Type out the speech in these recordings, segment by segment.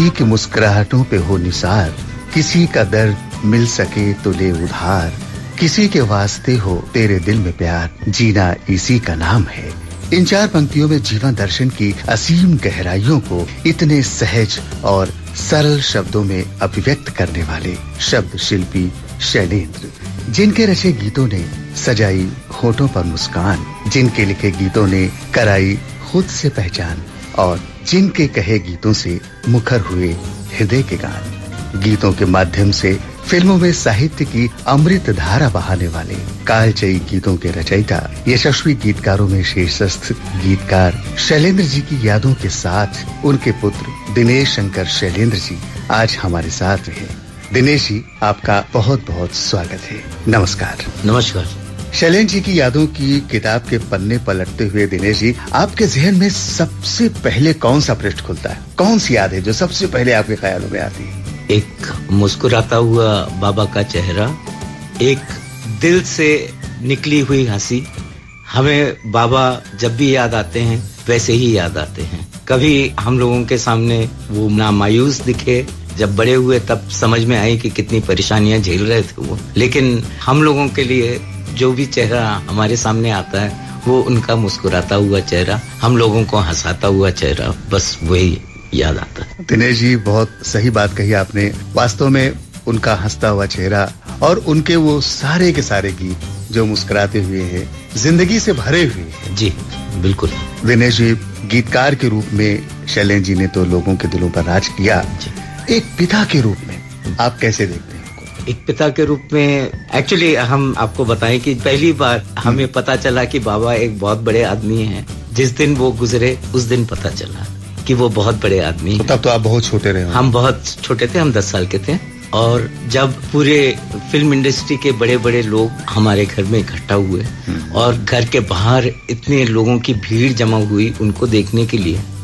किसी की मुस्कुराहटों पे हो निसार। किसी का दर्द मिल सके तो ले उधार। किसी के वास्ते हो तेरे दिल में प्यार। जीना इसी का नाम है। इन चार पंक्तियों में जीवन दर्शन की असीम गहराइयों को इतने सहज और सरल शब्दों में अभिव्यक्त करने वाले शब्द शिल्पी शैलेंद्र, जिनके रचे गीतों ने सजाई होठों पर मुस्कान, जिनके लिखे गीतों ने कराई खुद से पहचान और जिनके कहे गीतों से मुखर हुए हृदय के गान, गीतों के माध्यम से फ़िल्मों में साहित्य की अमृत धारा बहाने वाले कालचयी गीतों के रचयिता, यशस्वी गीतकारों में शीर्षस्थ गीतकार शैलेंद्र जी की यादों के साथ उनके पुत्र दिनेश शंकर शैलेंद्र जी आज हमारे साथ रहे। दिनेश जी, आपका बहुत बहुत स्वागत है। नमस्कार। नमस्कार। शैलेंद्र जी की यादों की किताब के पन्ने पलटते हुए दिनेश जी, आपके जहन में सबसे पहले कौन सा पृष्ठ खुलता है? कौन सी याद है जो सबसे पहले आपके ख्यालों में आती है? एक मुस्कुराता हुआ बाबा का चेहरा, एक दिल से निकली हुई हँसी। हमें बाबा जब भी याद आते हैं, वैसे ही याद आते हैं। कभी हम लोगों के सामने वो ना मायूस दिखे, जब बड़े हुए तब समझ में आई कि कितनी परेशानियाँ झेल रहे थे वो। लेकिन हम लोगों के लिए जो भी चेहरा हमारे सामने आता है वो उनका मुस्कुराता हुआ चेहरा हम लोगों को हंसाता हुआ चेहरा बस वही याद आता है। दिनेश जी बहुत सही बात कही आपने। वास्तव में उनका हंसता हुआ चेहरा और उनके वो सारे के सारे गीत जो मुस्कुराते हुए हैं ज़िंदगी से भरे हुए हैं। जी बिल्कुल। दिनेश जी गीतकार के रूप में शैलेंद्र जी ने तो लोगों के दिलों पर राज किया। एक पिता के रूप में आप कैसे देखते एक पिता के रूप में एक्चुअली हम आपको बताएँ कि पहली बार हमें पता चला कि बाबा एक बहुत बड़े आदमी हैं जिस दिन वो गुजरे उस दिन पता चला कि वो बहुत बड़े आदमी तो तब तो आप बहुत छोटे रहे हम बहुत छोटे थे हम दस साल के थे और जब पूरे फ़िल्म इंडस्ट्री के बड़े बड़े लोग हमारे घर में इकट्ठा हुए हम्म। और घर के बाहर इतने लोगों की भीड़ जमा हुई उनको देखने के लिए हम्म।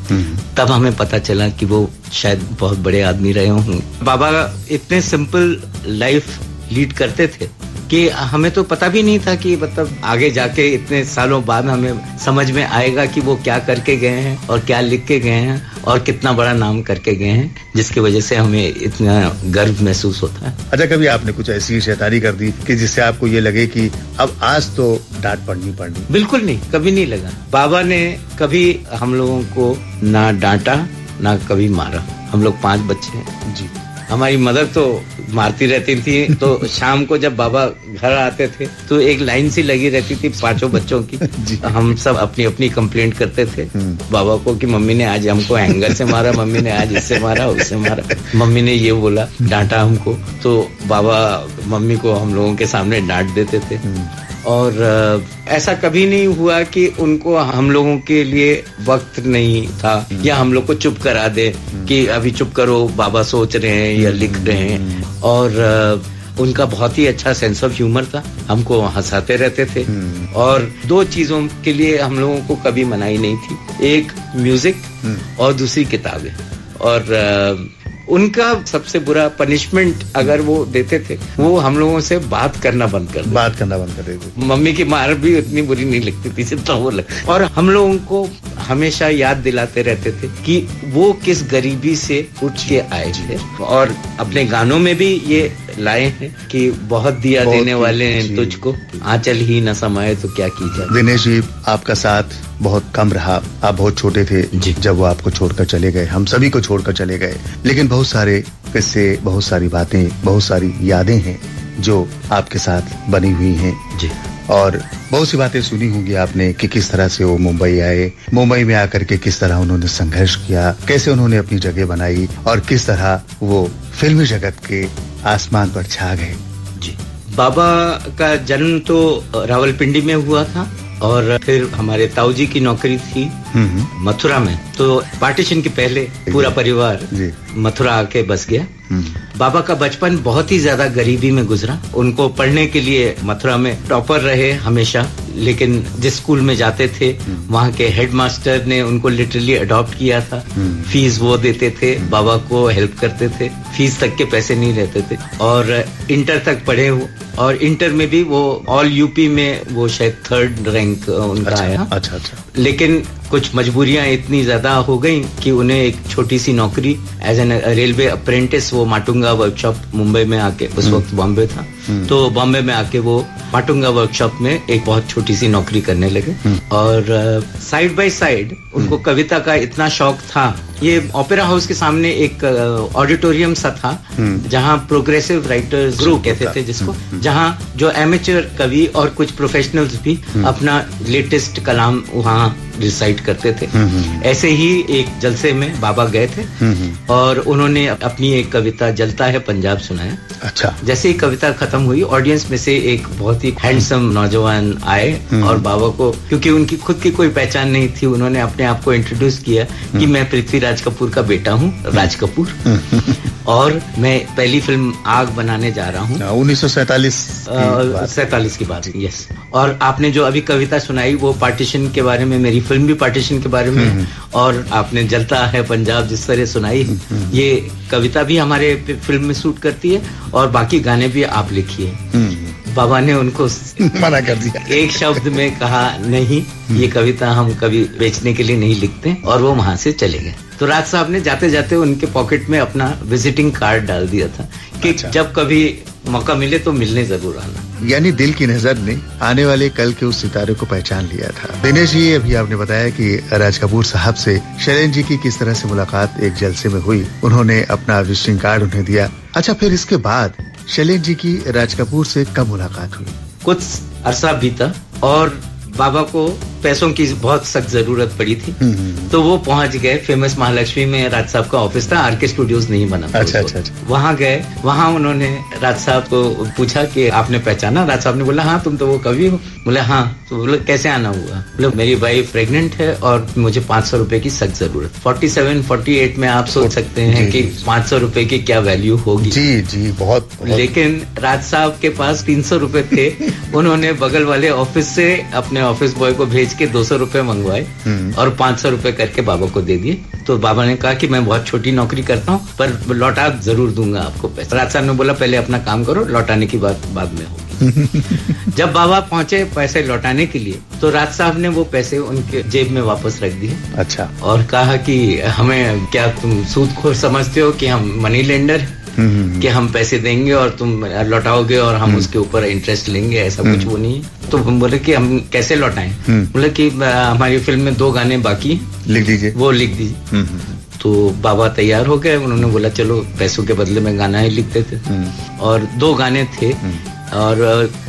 तब हमें पता चला कि वो शायद बहुत बड़े आदमी रहे होंगे। बाबा इतने सिंपल लाइफ लीड करते थे। कि हमें तो पता भी नहीं था कि मतलब आगे जाके इतने सालों बाद हमें समझ में आएगा कि वो क्या करके गए हैं और क्या लिख के गए हैं और कितना बड़ा नाम करके गए हैं जिसकी वजह से हमें इतना गर्व महसूस होता है। अच्छा कभी आपने कुछ ऐसी शैतानी कर दी कि जिससे आपको ये लगे कि अब आज तो डांट पड़नी पड़नी? बिल्कुल नहीं कभी नहीं लगा। बाबा ने कभी हम लोगों को ना डांटा ना कभी मारा। हम लोग पाँच बच्चे हैं। जी। हमारी मदर तो मारती रहती थी तो शाम को जब बाबा घर आते थे तो एक लाइन सी लगी रहती थी पाँचों बच्चों की हम सब अपनी अपनी कंप्लेंट करते थे हम्म। बाबा को कि मम्मी ने आज हमको हैंगर से मारा मम्मी ने आज इससे मारा उससे मारा मम्मी ने ये बोला डांटा हमको तो बाबा मम्मी को हम लोगों के सामने डांट देते थे हम्म। और ऐसा कभी नहीं हुआ कि उनको हम लोगों के लिए वक्त नहीं था या हम लोग को चुप करा दे कि अभी चुप करो बाबा सोच रहे हैं या लिख रहे हैं। और उनका बहुत ही अच्छा सेंस ऑफ़ ह्यूमर था। हमको हंसाते रहते थे। और दो चीज़ों के लिए हम लोगों को कभी मनाई नहीं थी। एक म्यूज़िक और दूसरी किताबें। और उनका सबसे बुरा पनिशमेंट अगर वो देते थे वो हम लोगों से बात करना बंद कर बात करना बंद कर देते मम्मी की मार भी उतनी बुरी नहीं लगती थी जितना वो लग और हम लोगों को हमेशा याद दिलाते रहते थे कि वो किस गरीबी से उठ के आए थे। और अपने गानों में भी ये लाए हैं कि बहुत दिया बहुत देने वाले हैं तुझको। आंचल ही न समाये तो क्या की जाए। दिनेश जी आपका साथ बहुत कम रहा। आप बहुत छोटे थे जब वो आपको छोड़कर चले गए। हम सभी को छोड़कर चले गए। लेकिन बहुत सारे किस्से बहुत सारी बातें बहुत सारी यादें हैं जो आपके साथ बनी हुई हैं। जी। और बहुत सी बातें सुनी होंगी आपने कि किस तरह से वो मुंबई आए मुंबई में आकर के किस तरह उन्होंने संघर्ष किया कैसे उन्होंने अपनी जगह बनाई और किस तरह वो फिल्मी जगत के आसमान पर छा गए। जी। बाबा का जन्म तो रावलपिंडी में हुआ था और फिर हमारे ताऊ जी की नौकरी थी हम्म। मथुरा में। तो पार्टीशन के पहले पूरा परिवार मथुरा आके बस गया। हम्म। बाबा का बचपन बहुत ही ज़्यादा गरीबी में गुजरा। उनको पढ़ने के लिए मथुरा में टॉपर रहे हमेशा। लेकिन जिस स्कूल में जाते थे हम्म। वहाँ के हेडमास्टर ने उनको लिटरली अडॉप्ट किया था। हम्म। फ़ीस वो देते थे बाबा को हेल्प करते थे। फ़ीस तक के पैसे नहीं रहते थे। और इंटर तक पढ़े वो। और इंटर में भी वो ऑल यूपी में वो शायद थर्ड रैंक उनका अच्छा आया। अच्छा अच्छा। लेकिन कुछ मजबूरियाँ इतनी ज़्यादा हो गई कि उन्हें एक छोटी सी नौकरी एज एन रेलवे अप्रेंटिस वो माटुंगा वर्कशॉप मुंबई में आके उस वक्त बॉम्बे था। तो बॉम्बे में आके वो पाटुंगा वर्कशॉप में एक बहुत छोटी सी नौकरी करने लगे। और साइड बाय साइड उनको कविता का इतना शौक था। ये ओपेरा हाउस के सामने एक ऑडिटोरियम सा था जहाँ प्रोग्रेसिव राइटर्स ग्रुप कहते थे जिसको जहाँ जो एमेचर कवि और कुछ प्रोफेशनल्स भी अपना लेटेस्ट कलाम वहाँ रिसाइट करते थे। ऐसे ही एक जलसे में बाबा गए थे। और उन्होंने अपनी एक कविता जलता है पंजाब सुनाया। अच्छा। जैसे ही कविता खत्म हुई ऑडियंस में से एक बहुत ही हैंडसम नौजवान आए और बाबा को क्योंकि उनकी खुद की कोई पहचान नहीं थी उन्होंने अपने आप को इंट्रोड्यूस किया कि मैं पृथ्वीराज कपूर का बेटा हूँ राज कपूर। और मैं पहली फ़िल्म आग बनाने जा रहा हूँ। उन्नीस सौ सैतालीस सैतालीस की बात यस और आपने जो अभी कविता सुनाई वो पार्टीशन के बारे में मेरी फ़िल्म भी पार्टीशन के बारे में और आपने जलता है पंजाब जिस तरह सुनाई ये कविता भी हमारे फ़िल्म में शूट करती है और बाकी गाने भी आप लिखिए। बाबा ने उनको मना कर दिया। एक शब्द में कहा नहीं ये कविता हम कभी बेचने के लिए नहीं लिखते और वो वहाँ से चले गए। तो राज साहब ने जाते जाते उनके पॉकेट में अपना विजिटिंग कार्ड डाल दिया था कि अच्छा। जब कभी मौका मिले तो मिलने ज़रूर आना। यानी दिल की नज़र ने आने वाले कल के उस सितारे को पहचान लिया था। दिनेश जी अभी आपने बताया कि राज कपूर साहब से शैलेन जी की किस तरह से मुलाकात एक जलसे में हुई उन्होंने अपना विजिटिंग कार्ड उन्हें दिया। अच्छा फिर इसके बाद शैलेन जी की राज कपूर से कब मुलाकात हुई? कुछ अरसा बीता और बाबा को पैसों की बहुत सख्त ज़रूरत पड़ी थी। तो वो पहुँच गए फ़ेमस महालक्ष्मी में राज साहब का ऑफ़िस था आर के स्टूडियोज नहीं बना था अच्छा, अच्छा, अच्छा। वहाँ गए वहाँ उन्होंने राज साहब को पूछा कि आपने पहचाना? राज साहब ने बोला हाँ तुम तो वो कवि हो। बोले हाँ। तो बोले कैसे आना हुआ? बोले मेरी वाइफ प्रेग्नेंट है और मुझे पाँच सौ रुपए की सख्त ज़रूरत फोर्टी सेवन फोर्टी एट में आप सोच सकते हैं कि। पाँच सौ रुपये की क्या वैल्यू होगी। जी जी बहुत, बहुत। लेकिन राज साहब के पास तीन सौ रुपये थे। उन्होंने बगल वाले ऑफ़िस से अपने ऑफ़िस बॉय को भेज के दो सौ रुपए मंगवाए हम्म। और पाँच सौ रुपए करके बाबा को दे दिए। तो बाबा ने कहा कि मैं बहुत छोटी नौकरी करता हूँ पर लौटा ज़रूर दूँगा आपको पैसा। राज साहब ने बोला पहले अपना काम करो लौटाने की बात बाद में होगी। जब बाबा पहुँचे पैसे लौटाने के लिए तो राज साहब ने वो पैसे उनके जेब में वापस रख दिए। अच्छा। और कहा कि हमें क्या तुम सूदखोर समझते हो कि हम मनी लेंडर कि हम पैसे देंगे और तुम लौटाओगे और हम उसके ऊपर इंटरेस्ट लेंगे ऐसा कुछ वो नहीं। है तो हम बोले कि हम कैसे लौटाएँ? हम्म। बोले कि हमारी फ़िल्म में दो गाने बाकी लिख दीजिए। वो लिख दीजिए हम्म, हम्म, तो बाबा तैयार हो गए उन्होंने बोला चलो पैसों के बदले में गाना ही लिखते हम्म। और दो गाने थे। और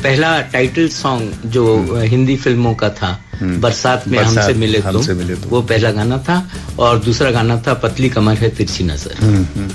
पहला टाइटल सॉन्ग जो हिंदी फ़िल्मों का था हम्म। बरसात में बरसात, हमसे मिले तुम वो पहला गाना था। और दूसरा गाना था पतली कमर है तिरछी नज़र। हम्म, हम्म,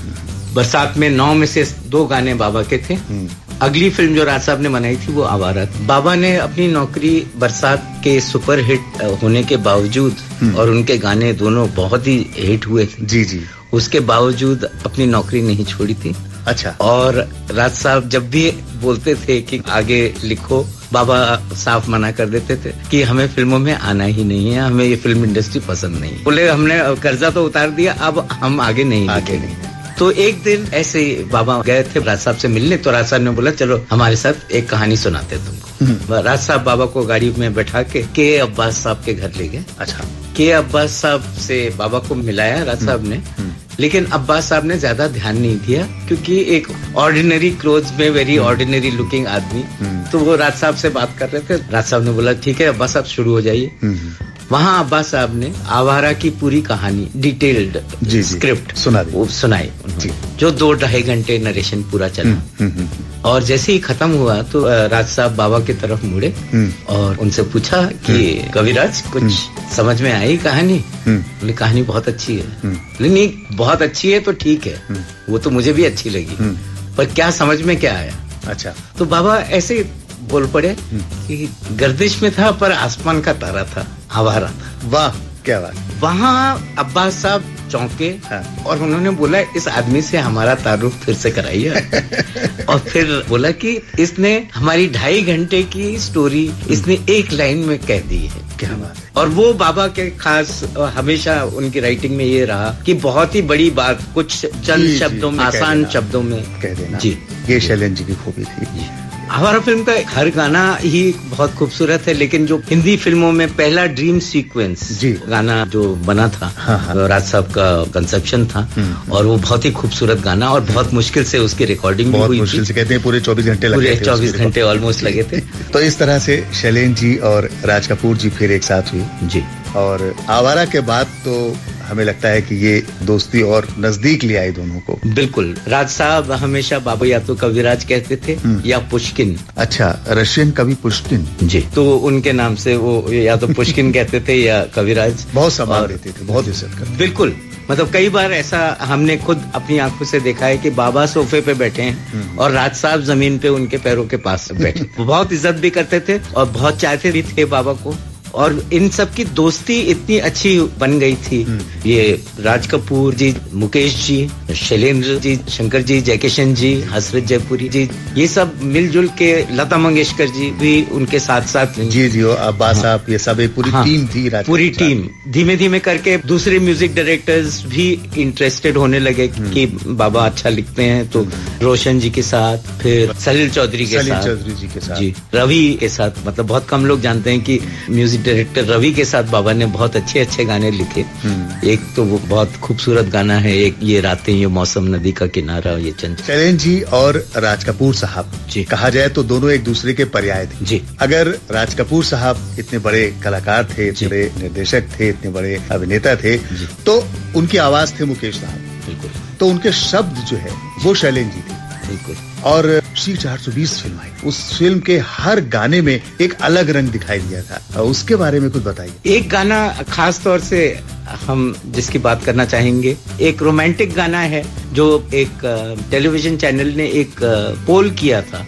बरसात में नौ में से दो गाने बाबा के थे। हम्म। अगली फ़िल्म जो राज साहब ने बनाई थी वो आवारा बाबा ने अपनी नौकरी बरसात के सुपर हिट होने के बावजूद और उनके गाने दोनों बहुत ही हिट हुए थे। जी जी। उसके बावजूद अपनी नौकरी नहीं छोड़ी थी। अच्छा। और राज साहब जब भी बोलते थे कि आगे लिखो बाबा साफ़ मना कर देते थे कि हमें फ़िल्मों में आना ही नहीं है हमें ये फ़िल्म इंडस्ट्री पसंद नहीं बोले हमने कर्जा तो उतार दिया अब हम आगे नहीं आगे लिखेंगे। तो एक दिन ऐसे ही बाबा गए थे राज साहब से मिलने तो राज साहब ने बोला चलो हमारे साथ एक कहानी सुनाते हैं तुमको। राज साहब बाबा को गाड़ी में बैठा के के अब्बास साहब के घर ले गए। अच्छा। के अब्बास साहब से बाबा को मिलाया राज साहब ने। लेकिन अब्बास साहब ने ज़्यादा ध्यान नहीं दिया क्योंकि एक ऑर्डिनरी क्लोथ्स में वेरी ऑर्डिनरी लुकिंग आदमी। तो वो राज साहब से बात कर रहे थे। राज साहब ने बोला ठीक है अब्बास साहब शुरू हो जाइए। हम्म, वहाँ अब्बास साहब ने आवारा की पूरी कहानी डिटेल्ड जी। स्क्रिप्ट सुना वो सुनाई जो। दो ढाई घंटे नरेशन पूरा चला। हम्म, हम्म, और जैसे ही खत्म हुआ तो राज साहब बाबा की तरफ़ मुड़े हम्म। और उनसे पूछा कि कविराज कुछ समझ में आई कहानी? हम्म। बोले कहानी बहुत अच्छी है। हम्म। नहीं बहुत अच्छी है तो ठीक है। वो तो मुझे भी अच्छी लगी। हम्म। पर क्या समझ में क्या आया? अच्छा। तो बाबा ऐसे बोल पड़े कि गर्दिश में था पर आसमान का तारा था। आवारा। था वाह क्या बात। वहाँ अब्बास साहब चौंके हाँ। और उन्होंने बोला इस आदमी से हमारा तारुफ फिर से कराइए। और फिर बोला कि इसने हमारी ढाई घंटे की स्टोरी इसने एक लाइन में कह दी है। क्या बात। और वो बाबा के खास हमेशा उनकी राइटिंग में ये रहा कि बहुत ही बड़ी बात कुछ चंद शब्दों में आसान शब्दों में। कह देना। जी। ये शैलेंद्र जी की खूबी थी। हमारा फ़िल्म का हर गाना ही बहुत खूबसूरत है लेकिन जो हिंदी फ़िल्मों में पहला ड्रीम सीक्वेंस जी। गाना जो बना था हाँ हाँ। राज साहब का कंसेप्शन था हम्म। और वो बहुत ही खूबसूरत गाना और बहुत मुश्किल से उसकी रिकॉर्डिंग बहुत हुई मुश्किल से कहते हैं पूरे चौबीस घंटे लगे पूरे चौबीस घंटे ऑलमोस्ट लगे थे। तो इस तरह से शैलेन जी और राज कपूर जी फिर एक साथ हुई। जी। और आवारा के बाद तो हमें लगता है कि ये दोस्ती और नज़दीक ले आई दोनों को। बिल्कुल। राज साहब हमेशा बाबा या तो कविराज कहते थे हम्म। या पुष्किन। अच्छा रशियन कवि पुष्किन। जी। तो उनके नाम से वो या तो पुष्किन कहते थे या कविराज। बहुत सम्मान देते थे बहुत इज़्ज़त करते बिल्कुल। मतलब कई बार ऐसा हमने खुद अपनी आँखों से देखा है कि बाबा सोफे पे बैठे हैं हम्म। और राज साहब ज़मीन पे उनके पैरों के पास बैठे। बहुत इज़्ज़त भी करते थे और बहुत चाहते भी थे बाबा को। और इन सब की दोस्ती इतनी अच्छी बन गई थी हम्म। ये राज कपूर जी मुकेश जी शैलेंद्र जी शंकर जी जयकिशन जी हसरत जयपुरी जी ये सब मिलजुल के लता मंगेशकर जी भी उनके साथ साथ जी जी अब्बास हाँ। ये सब पूरी हाँ, टीम थी पूरी टीम धीमे धीमे करके दूसरे म्यूज़िक डायरेक्टर्स भी इंटरेस्टेड होने लगे हम्म। कि बाबा अच्छा लिखते हैं तो हम्म। रोशन जी के साथ फिर सलील चौधरी के साथ चौधरी जी के साथ जी रवि के साथ मतलब बहुत कम लोग जानते हैं कि म्यूज़िक डायरेक्टर रवि के साथ बाबा ने बहुत अच्छे अच्छे गाने लिखे। हम्म। एक तो वो बहुत खूबसूरत गाना है एक ये रातें ये मौसम नदी का किनारा ये चंद शैलेन जी और राज कपूर साहब। जी। कहा जाए तो दोनों एक दूसरे के पर्याय थे। जी। अगर राज कपूर साहब इतने बड़े कलाकार थे इतने बड़े निर्देशक थे इतने बड़े अभिनेता थे तो उनकी आवाज़ थे मुकेश साहब। बिल्कुल। तो उनके शब्द जो है वो शैलेन जी थे। बिल्कुल। और सी चार सौ बीस फ़िल्म आई। उस फ़िल्म के हर गाने में एक अलग रंग दिखाई दिया था। उसके बारे में कुछ बताइए। एक गाना खास तौर से हम जिसकी बात करना चाहेंगे, एक रोमांटिक गाना है। जो एक टेलीविज़न चैनल ने एक पोल किया था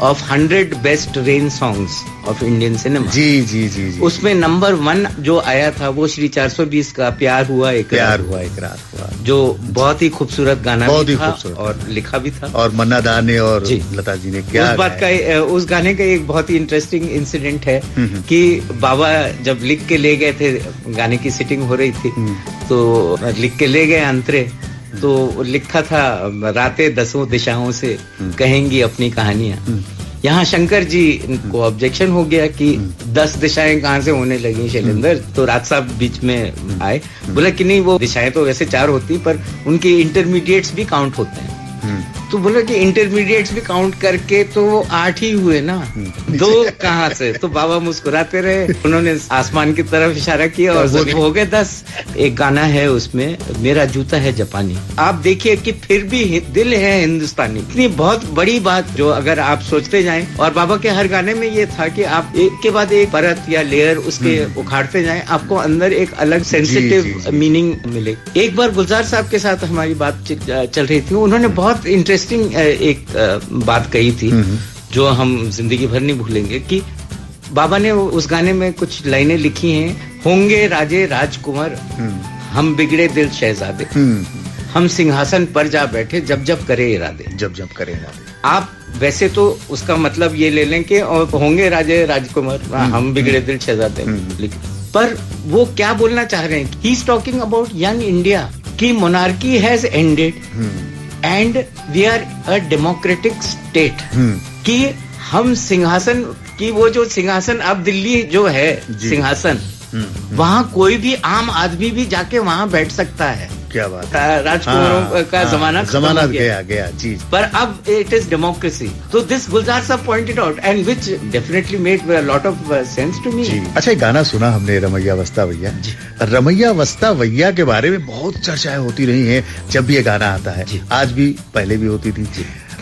of hundred best rain songs of Indian cinema जी जी जी जी। उसमें नंबर वन जो आया था वो श्री 420 का प्यार हुआ एक प्यार हुआ एक रात हुआ जो बहुत ही खूबसूरत गाना बहुत ही खूबसूरत। और लिखा भी था। और मन्ना दा ने और जी, लता जी ने क्या उस बात का उस गाने का एक बहुत ही इंटरेस्टिंग इंसिडेंट है हम्म, हम्म। कि बाबा जब लिख के ले गए थे गाने की सिटिंग हो रही थी हम्म। तो लिख के ले गए अंतरे तो लिखा था रातें दसों दिशाओं से कहेंगी अपनी कहानियाँ। यहाँ शंकर जी को ऑब्जेक्शन हो गया कि दस दिशाएँ कहाँ से होने लगी शैलेंद्र? तो राज साहब बीच में आए। बोला कि नहीं वो दिशाएँ तो वैसे चार होती पर उनके इंटरमीडिएट्स भी काउंट होते हैं। तो बोला कि इंटरमीडिएट्स भी काउंट करके तो वो आठ ही हुए ना। हम्म। दो कहाँ से? तो बाबा मुस्कुराते रहे। उन्होंने आसमान की तरफ़ इशारा किया और हो गए दस। एक गाना है उसमें मेरा जूता है जापानी। आप देखिए कि फिर भी दिल है हिंदुस्तानी। इतनी बहुत बड़ी बात जो अगर आप सोचते जाए और बाबा के हर गाने में ये था कि आप एक के बाद एक परत या लेयर उसके हम्म। उखाड़ते जाए आपको अंदर एक अलग सेंसिटिव मीनिंग मिले। एक बार गुलजार साहब के साथ हमारी बातचीत चल रही थी। उन्होंने बहुत इंटरेस्ट इंटरेस्टिंग एक बात कही थी हम्म। जो हम ज़िंदगी भर नहीं भूलेंगे कि बाबा ने उस गाने में कुछ लाइनें लिखी हैं होंगे राजे राजकुमार हम्म। हम बिगड़े दिल शहजादे। हम्म। हम सिंहासन पर जा बैठे जब जब करे इरादे। जब जब करे इरादे। आप वैसे तो उसका मतलब ये ले लें कि होंगे राजे राजकुमार हम बिगड़े दिल शहजादे। पर वो क्या बोलना चाह रहे हैं? He is talking about young India की monarchy has ended and we are a democratic state कि हम सिंहासन की वो जो सिंहासन अब दिल्ली जो है सिंहासन हम्म, हम्म। वहाँ कोई भी आम आदमी भी जाके वहाँ बैठ सकता है। क्या बात राजकुमारों हाँ, का हाँ, जमाना जमाना गया। गया जी पर अब इट इज़ डेमोक्रेसी तो this Gulzar sahab pointed out and which definitely made lot of sense to me अच्छा एक गाना सुना हमने रमैया वस्ता भैया रमैया वस्ता भैया के बारे में बहुत चर्चाएँ होती रही हैं जब भी ये गाना आता है। आज भी पहले भी होती थी।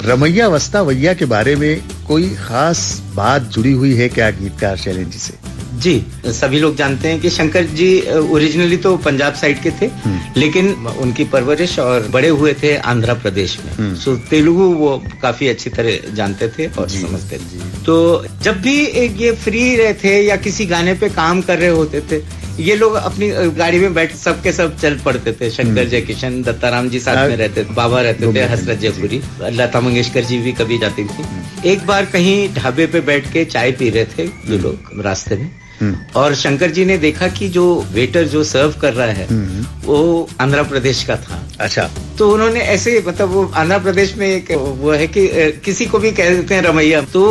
रमैया वस्ता भैया के बारे में कोई खास बात जुड़ी हुई है क्या गीतकार शैलेंद्र जी से? जी सभी लोग जानते हैं कि शंकर जी ओरिजिनली तो पंजाब साइड के थे हम्म। लेकिन उनकी परवरिश और बड़े हुए थे आंध्र प्रदेश में। हम्म। सो तेलुगु वो काफ़ी अच्छी तरह जानते थे और समझते थे। तो जब भी एक ये फ्री रहे थे या किसी गाने पे काम कर रहे होते थे ये लोग अपनी गाड़ी में बैठ सबके सब चल पड़ते थे। शंकर जय किशन दत्ताराम जी साथ में रहते थे बाबा रहते थे हसरत जयपुरी। लता मंगेशकर जी भी कभी जाती थी। हम्म। एक बार कहीं ढाबे पे बैठ के चाय पी रहे थे ये लोग रास्ते में। हम्म। और शंकर जी ने देखा कि जो वेटर जो सर्व कर रहा है हम्म। वो आंध्र प्रदेश का था। अच्छा। तो उन्होंने ऐसे मतलब वो आंध्र प्रदेश में एक वो है कि किसी को भी कह देते हैं रमैया। तो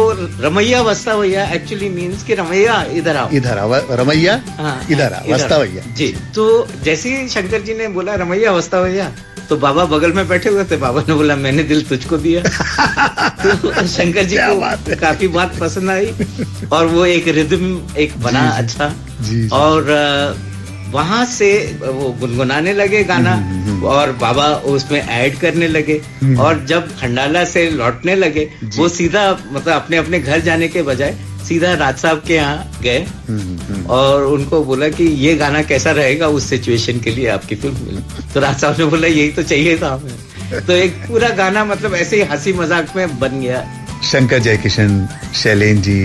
रमैया वस्ता भैया एक्चुअली मीन्स कि रमैया इधर आओ। इधर आओ रमैया हाँ, इधर आओ वस्ता भैया जी तो जैसे ही शंकर जी ने बोला रमैया वस्ता भैया तो बाबा बगल में बैठे हुए थे बाबा ने बोला मैंने दिल तुझको दिया। तो शंकर जी को बात काफ़ी बात पसंद आई और वो एक रिदम एक बना जी, अच्छा। जी, जी, और वहाँ से वो गुनगुनाने लगे गाना हम्म, हम्म, हम्म। और बाबा उसमें ऐड करने लगे और जब खंडाला से लौटने लगे वो सीधा मतलब अपने अपने घर जाने के बजाय सीधा राज साहब के यहाँ गए। और उनको बोला कि ये गाना कैसा रहेगा उस सिचुएशन के लिए आपकी फ़िल्म तो राज साहब ने बोला यही तो चाहिए था हमें। तो एक पूरा गाना मतलब ऐसे ही हँसी मज़ाक में बन गया। शंकर जयकिशन शैलेन जी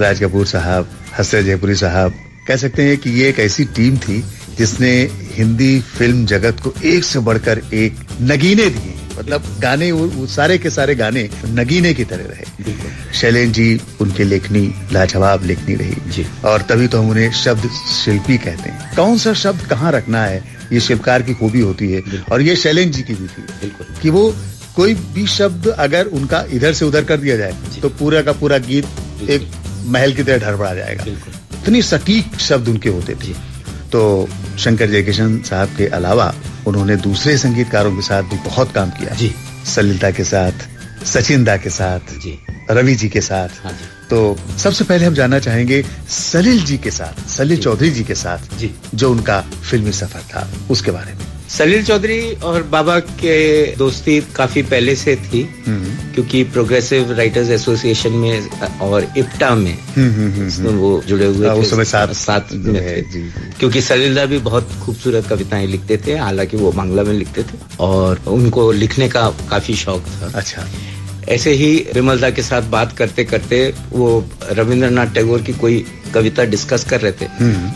राज कपूर साहब हसरत जयपुरी साहब कह सकते हैं कि ये एक ऐसी टीम थी जिसने हिंदी फ़िल्म जगत को एक से बढ़कर एक नगीने दिए मतलब गाने वो, वो सारे के सारे गाने नगीने की तरह रहे। शैलेन जी उनकी लेखनी लाजवाब लेखनी रही। जी। और तभी तो हम उन्हें शब्द शिल्पी कहते हैं। कौन सा शब्द कहाँ रखना है? ये शिल्पकार की खूबी होती है। और ये शैलेन जी की भी थी। कि वो कोई भी शब्द अगर उनका इधर से उधर कर दिया जाए तो पूरा का पूरा गीत एक महल की तरह ढड़बड़ा जाएगा। इतनी सटीक शब्द उनके होते थे। तो शंकर जयकिशन साहब के अलावा उन्होंने दूसरे संगीतकारों के साथ भी बहुत काम किया। जी। सलिलता के साथ सचिन दा के साथ जी। रवि जी के साथ। हाँ जी। तो सबसे पहले हम जानना चाहेंगे सलिल जी के साथ सलिल चौधरी जी के साथ जी। जो उनका फिल्मी सफ़र था उसके बारे में। सलील चौधरी और बाबा के दोस्ती काफ़ी पहले से थी हम्म। क्योंकि प्रोग्रेसिव राइटर्स एसोसिएशन में और इप्टा में हम्म, हम्म, वो जुड़े हुए हाँ, थे। उस समय साथ साथ में थे क्योंकि सलीलदा भी बहुत खूबसूरत कविताएँ लिखते थे हालाँकि वो बांग्ला में लिखते थे और उनको लिखने का काफ़ी शौक था। अच्छा। ऐसे ही विमलदा के साथ बात करते करते वो रविंद्रनाथ टैगोर की कोई कविता डिस्कस कर रहे थे।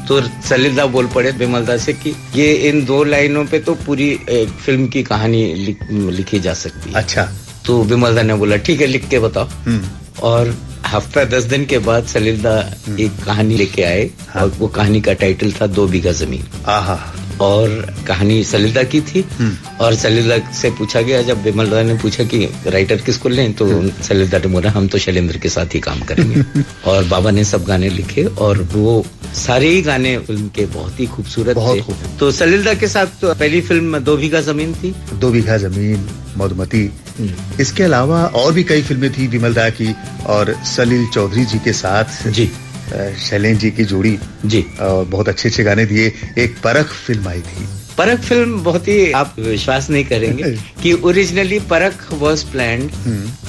तो तो सलीलदा बोल पड़े बिमलदा से कि ये इन दो लाइनों पे तो पूरी एक फ़िल्म की कहानी लिखी जा सकती है। अच्छा। तो बिमलदा ने बोला ठीक है लिख के बताओ। हम्म। और हफ़्ता दस दिन के बाद सलीलदा दा एक कहानी लेके आए हाँ। और वो कहानी का टाइटल था दो बीघा ज़मीन। आहा। और कहानी सलीलदा की थी। हम्म। और सलीलदा से पूछा गया जब विमल राय ने पूछा कि राइटर किसको लें तो हम्म। सलीलदा ने बोला हम तो शैलेंद्र के साथ ही काम करेंगे। और बाबा ने सब गाने लिखे और वो सारे ही गाने फ़िल्म के बहुत ही खूबसूरत थे। तो सलीलदा के साथ तो पहली फ़िल्म दो बीघा ज़मीन थी। दो बीघा ज़मीन मधुमती। हम्म। इसके अलावा और भी कई फ़िल्में थी विमलदा की और सलील चौधरी जी के साथ। जी। शैलेन जी की जोड़ी। जी। बहुत अच्छे अच्छे गाने दिए। एक परख फ़िल्म आई थी। परख फ़िल्म बहुत ही आप विश्वास नहीं करेंगे कि ओरिजिनली परख वॉज़ प्लान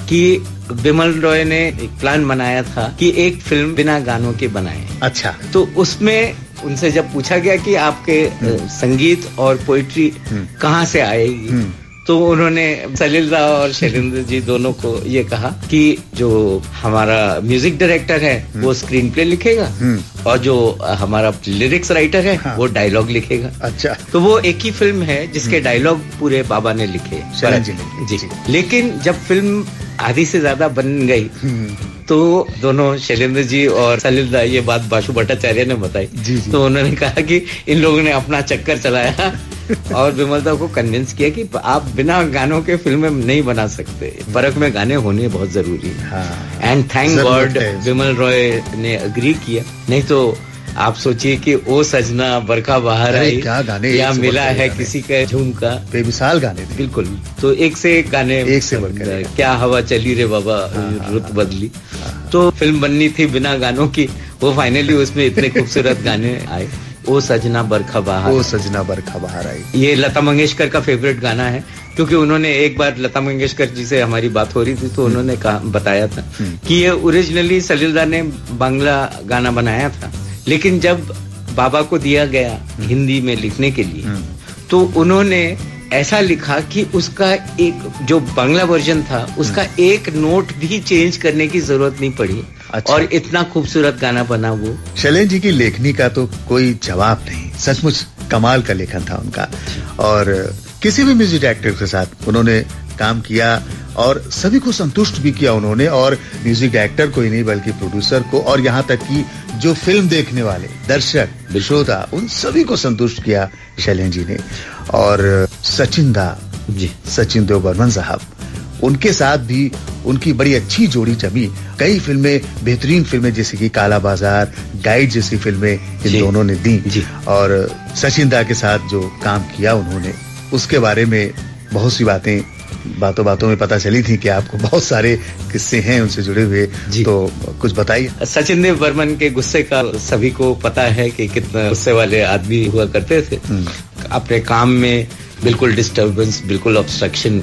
कि बिमल रॉय ने एक प्लान बनाया था कि एक फ़िल्म बिना गानों के बनाए। अच्छा। तो उसमें उनसे जब पूछा गया कि आपके हम्म। संगीत और पोइट्री हम्म। कहाँ से आएगी हम्म। तो उन्होंने सलीलदा और शैलेंद्र जी दोनों को ये कहा कि जो हमारा म्यूज़िक डायरेक्टर है हम्म। वो स्क्रीन प्ले लिखेगा हम्म। और जो हमारा लिरिक्स राइटर है हाँ। वो डायलॉग लिखेगा अच्छा तो वो एक ही फ़िल्म है जिसके डायलॉग हम्म। पूरे बाबा ने लिखे जी, जी लेकिन जब फ़िल्म आधी से ज़्यादा बन गई तो दोनों शैलेंद्र जी और सलीलदा ये बात बाशु भट्टाचार्य ने बताई. तो उन्होंने कहा कि इन लोगों ने अपना चक्कर चलाया और विमलता को कन्विंस किया कि आप बिना गानों के फ़िल्म नहीं बना सकते। परख में गाने होने बहुत ज़रूरी है। And thank god Vimal Roy ने अग्री किया। नहीं तो आप सोचिए कि ओ सजना बरखा बाहर आई क्या गाने या मिला है किसी का झुमका बेमिसाल गाने थे। बिल्कुल। तो एक से एक गाने एक से बढ़कर क्या हवा चली रे बाबा हाँ, हाँ, रुत हाँ। बदली। तो फ़िल्म बननी थी बिना गानों की। वो फाइनली उसमें इतने खूबसूरत गाने आए। ओ सजना बरखा बाहर ओ सजना बरखा बाहर आई ये लता मंगेशकर का फेवरेट गाना है क्योंकि उन्होंने एक बार लता मंगेशकर जी से हमारी बात हो रही थी तो उन्होंने कहा बताया था हम्म। कि ये ओरिजिनली सलीलदा ने बांग्ला गाना बनाया था लेकिन जब बाबा को दिया गया हम्म। हिंदी में लिखने के लिए हम्म। तो उन्होंने ऐसा लिखा कि उसका एक जो बांग्ला वर्जन था उसका एक नोट भी चेंज करने की ज़रूरत नहीं पड़ी अच्छा। और इतना खूबसूरत गाना बना वो। शैलेन जी की लेखनी का तो कोई जवाब नहीं। सचमुच कमाल का लेखन था उनका। और किसी भी म्यूज़िक डायरेक्टर के साथ उन्होंने काम किया और सभी को संतुष्ट भी किया उन्होंने और म्यूज़िक डायरेक्टर को ही नहीं बल्कि प्रोड्यूसर को और यहाँ तक कि जो फ़िल्म देखने वाले दर्शक विश्रोता उन सभी को संतुष्ट किया शैलेन जी ने। और सचिन दा जी। सचिन देव बर्मन साहब उनके साथ भी उनकी बड़ी अच्छी जोड़ी जमी। कई फ़िल्में बेहतरीन फ़िल्में जैसे कि काला बाज़ार गाइड जैसी फ़िल्में इन दोनों ने दी। और सचिन दा के साथ जो काम किया उन्होंने उसके बारे में बहुत सी बातें बातों बातों में पता चली थी कि आपको बहुत सारे किस्से हैं उनसे जुड़े हुए। तो कुछ बताइए। सचिन देव बर्मन के गुस्से का सभी को पता है कि कितना गुस्से वाले आदमी हुआ करते थे। हम्म। अपने काम में बिल्कुल डिस्टरबेंस बिल्कुल ऑब्स्ट्रक्शन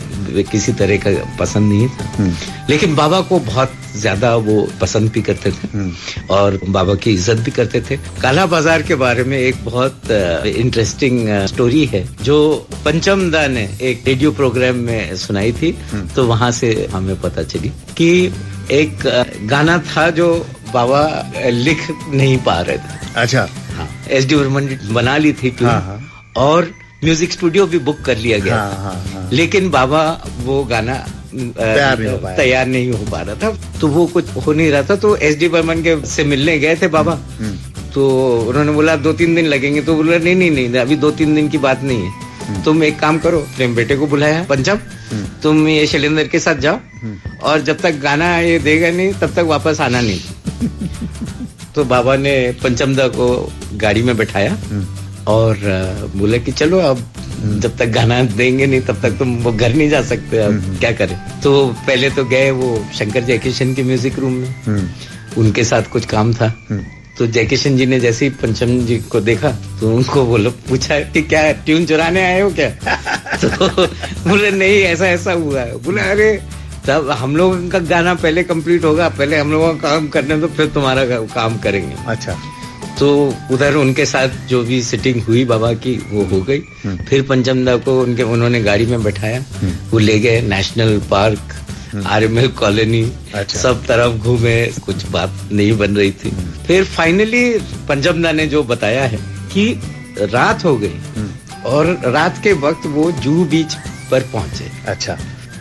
किसी तरह का पसंद नहीं था हम्म। लेकिन बाबा को बहुत ज़्यादा वो पसंद भी करते थे हम्म। और बाबा की इज़्ज़त भी करते थे काला बाज़ार के बारे में एक बहुत इंटरेस्टिंग स्टोरी है जो पंचम दा ने एक रेडियो प्रोग्राम में सुनाई थी हम्म। तो वहाँ से हमें पता चली कि एक गाना था जो बाबा लिख नहीं पा रहे थे अच्छा हाँ एस डी बना ली थी हाँ, हाँ. और म्यूज़िक स्टूडियो भी बुक कर लिया गया। हाँ, हाँ, हाँ. लेकिन बाबा वो गाना तैयार नहीं हो पा रहा था। तो वो कुछ हो नहीं रहा था। तो एस डी बर्मन के से मिलने गए थे बाबा। हम्म, हम्म। तो उन्होंने बोला दो तीन दिन लगेंगे। तो बोला नहीं नहीं नहीं अभी दो तीन दिन की बात नहीं है। हम्म। तुम एक काम करो प्रेम बेटे को बुलाया पंजाब तुम ये शैलेंद्र के साथ जाओ। और जब तक गाना ये देगा नहीं तब तक वापस आना नहीं। तो बाबा ने पंचमदा को गाड़ी में बैठाया। और बोले कि चलो अब हम्म। जब तक गाना देंगे नहीं तब तक तुम वो घर नहीं जा सकते अब हम्म। क्या करें? तो पहले तो गए वो शंकर जयकिशन के म्यूज़िक रूम में। हम्म। उनके साथ कुछ काम था। तो जयकिशन जी ने जैसे ही पंचम जी को देखा तो उनको बोलो पूछा कि क्या ट्यून चुराने आए हो क्या? तो बोले नहीं ऐसा ऐसा हुआ है। बोले अरे तब हम लोगों का गाना पहले कंप्लीट होगा पहले हम लोगों का काम करने तो फिर तुम्हारा काम करेंगे। अच्छा। तो उधर उनके साथ जो भी सिटिंग हुई बाबा की वो हो गई हम्म। फिर पंचमदा को उनके उन्होंने गाड़ी में बैठाया हम्म। वो ले गए नेशनल पार्क आरएमएल कॉलोनी अच्छा। सब तरफ़ घूमे कुछ बात नहीं बन रही थी हम्म। फिर फाइनली पंचमदा ने जो बताया है कि रात हो गई और रात के वक्त वो जूहू बीच पर पहुँचे अच्छा